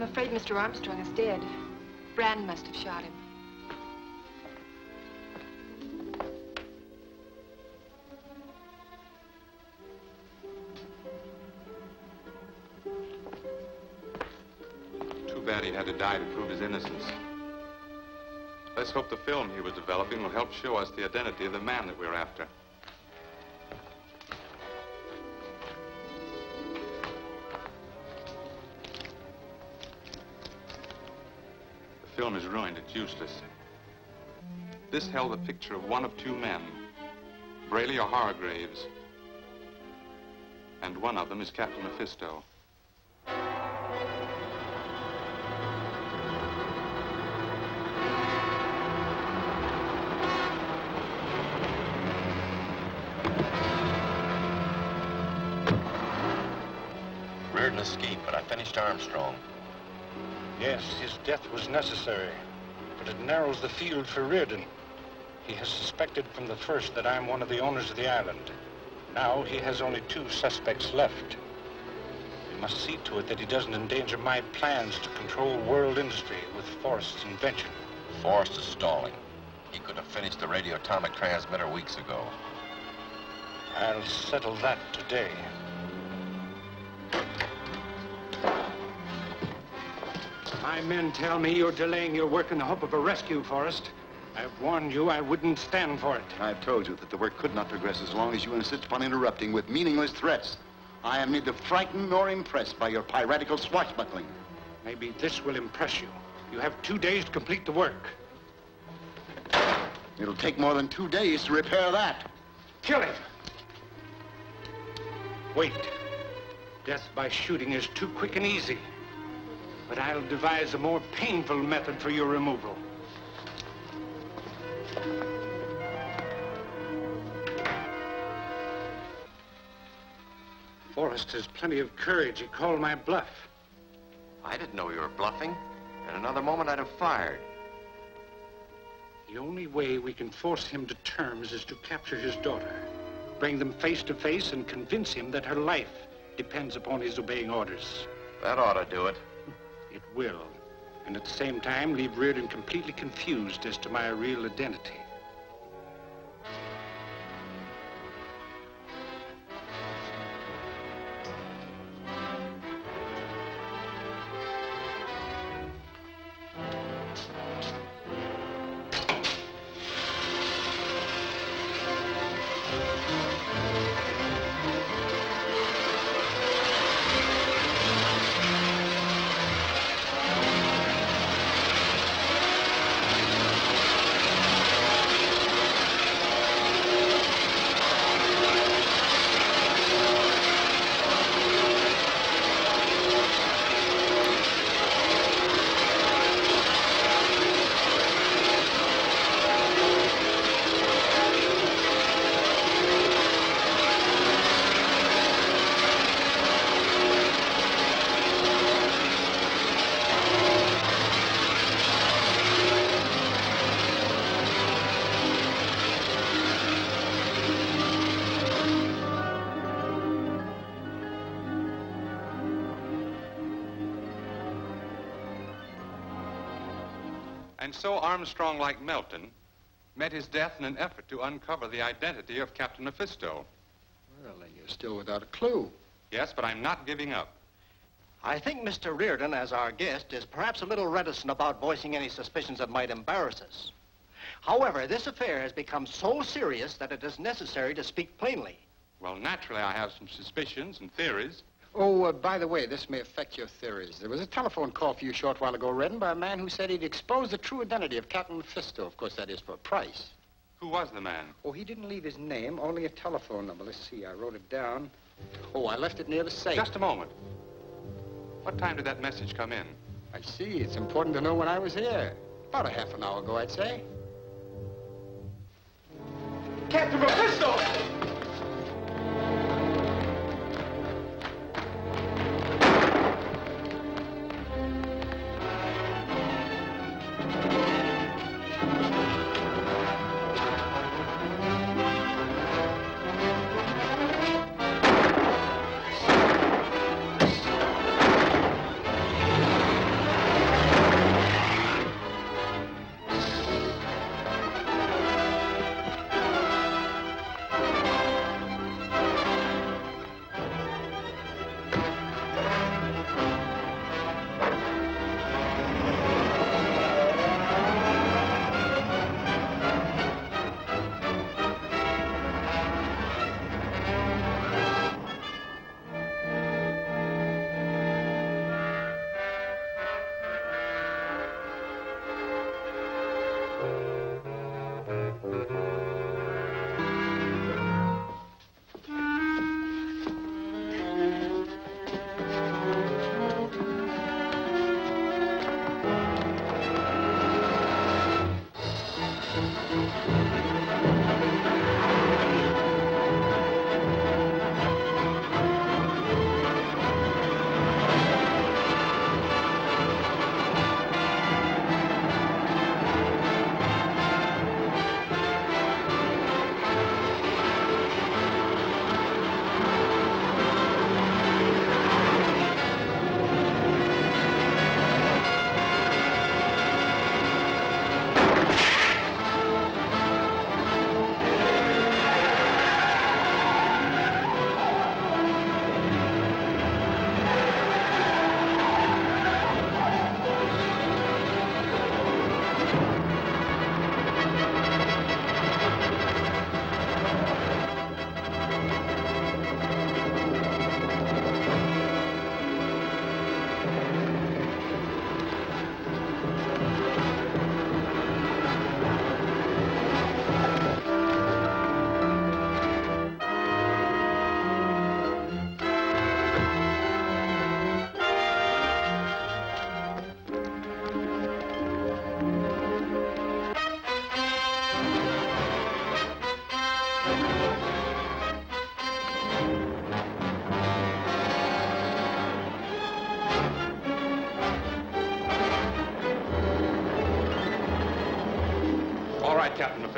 I'm afraid Mr. Armstrong is dead. Brand must have shot him. Too bad he had to die to prove his innocence. Let's hope the film he was developing will help show us the identity of the man that we're after. Film is ruined. It's useless. This held a picture of one of two men, Braley or Hargraves. And one of them is Captain Mephisto. Reardon escaped, but I finished Armstrong. Yes, his death was necessary, but it narrows the field for Reardon. He has suspected from the first that I'm one of the owners of the island. Now he has only two suspects left. We must see to it that he doesn't endanger my plans to control world industry with Forrest's invention. Forrest is stalling. He could have finished the radioatomic transmitter weeks ago. I'll settle that today. My men tell me you're delaying your work in the hope of a rescue, Forrest. I've warned you I wouldn't stand for it. I've told you that the work could not progress as long as you insist upon interrupting with meaningless threats. I am neither frightened nor impressed by your piratical swashbuckling. Maybe this will impress you. You have two days to complete the work. It'll take more than two days to repair that. Kill him! Wait. Death by shooting is too quick and easy. But I'll devise a more painful method for your removal. Forrest has plenty of courage. He called my bluff. I didn't know you were bluffing. In another moment, I'd have fired. The only way we can force him to terms is to capture his daughter, bring them face to face, and convince him that her life depends upon his obeying orders. That ought to do it. Will. And at the same time, leave Reardon completely confused as to my real identity. And so Armstrong, like Melton, met his death in an effort to uncover the identity of Captain Mephisto. Well, then you're still without a clue. Yes, but I'm not giving up. I think Mr. Reardon, as our guest, is perhaps a little reticent about voicing any suspicions that might embarrass us. However, this affair has become so serious that it is necessary to speak plainly. Well, naturally, I have some suspicions and theories. Oh, uh, by the way, this may affect your theories. There was a telephone call for you a short while ago, Reardon, by a man who said he'd expose the true identity of Captain Mephisto. Of course, that is for a price. Who was the man? Oh, he didn't leave his name, only a telephone number. Let's see, I wrote it down. Oh, I left it near the safe. Just a moment. What time did that message come in? I see. It's important to know when I was here. About a half an hour ago, I'd say. Captain Mephisto!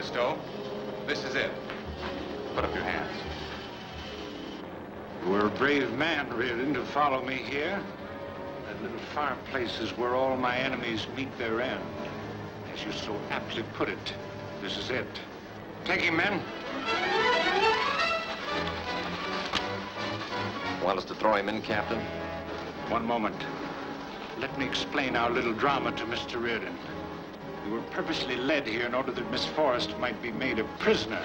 Right, This is it. Put up your hands. You were a brave man, Reardon, to follow me here. That little fireplace is where all my enemies meet their end. As you so aptly put it, this is it. Take him, men. Want us to throw him in, Captain? One moment. Let me explain our little drama to Mr. Reardon. We were purposely led here in order that Miss Forrest might be made a prisoner.